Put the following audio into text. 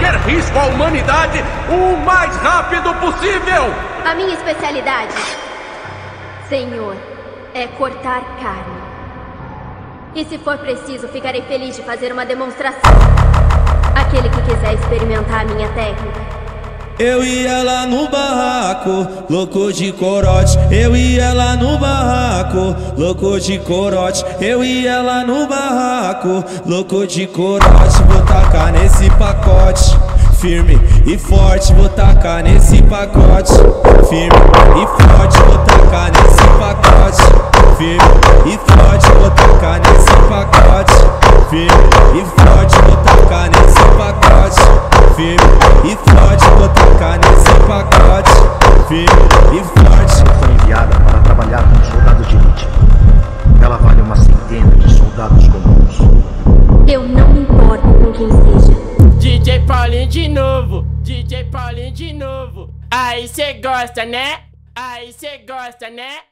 qualquer risco à humanidade o mais rápido possível! A minha especialidade, Senhor, é cortar carne. E se for preciso, ficarei feliz de fazer uma demonstração. Aquele que quiser experimentar a minha técnica. Eu ia lá no barraco, louco de corote. Eu ia lá no barraco, louco de corote. Eu ia lá no barraco, louco de corote. Vou tacar nesse pacote, firme e forte. Vou tacar nesse pacote, firme e forte. Vou tacar nesse pacote, firme e forte. Vou tacar nesse pacote, firme e forte. Vou tacar nesse pacote, firme e forte. foi enviada para trabalhar com soldados de elite. Ela vale uma centena de soldados comuns. Eu não me importo com quem seja. DJ Paulinho de novo, DJ Paulinho de novo. Aí cê gosta, né? Aí cê gosta, né?